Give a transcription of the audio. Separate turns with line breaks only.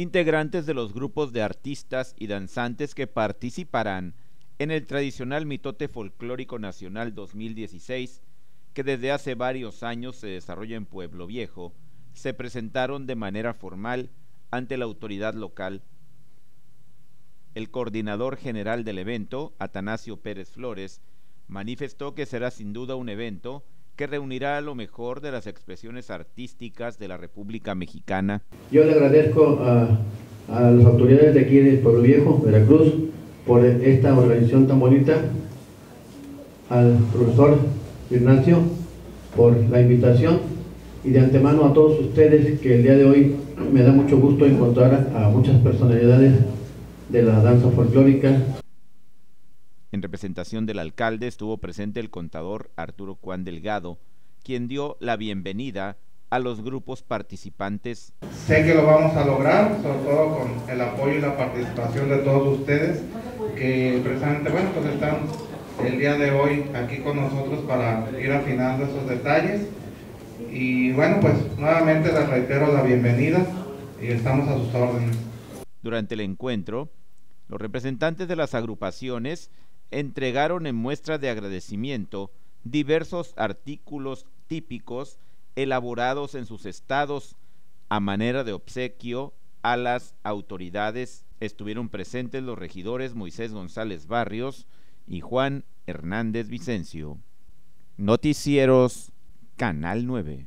integrantes de los grupos de artistas y danzantes que participarán en el tradicional mitote folclórico nacional 2016, que desde hace varios años se desarrolla en Pueblo Viejo, se presentaron de manera formal ante la autoridad local. El coordinador general del evento, Atanasio Pérez Flores, manifestó que será sin duda un evento que reunirá lo mejor de las expresiones artísticas de la República Mexicana.
Yo le agradezco a, a las autoridades de aquí de Pueblo Viejo, Veracruz, por esta organización tan bonita, al profesor Ignacio por la invitación y de antemano a todos ustedes que el día de hoy me da mucho gusto encontrar a muchas personalidades de la danza folclórica.
En representación del alcalde estuvo presente el contador Arturo Juan Delgado, quien dio la bienvenida a los grupos participantes.
Sé que lo vamos a lograr, sobre todo con el apoyo y la participación de todos ustedes, que precisamente, bueno, pues están el día de hoy aquí con nosotros para ir afinando esos detalles. Y bueno, pues nuevamente les reitero la bienvenida y estamos a sus órdenes.
Durante el encuentro, los representantes de las agrupaciones entregaron en muestra de agradecimiento diversos artículos típicos elaborados en sus estados a manera de obsequio a las autoridades. Estuvieron presentes los regidores Moisés González Barrios y Juan Hernández Vicencio. Noticieros Canal 9.